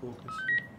focus.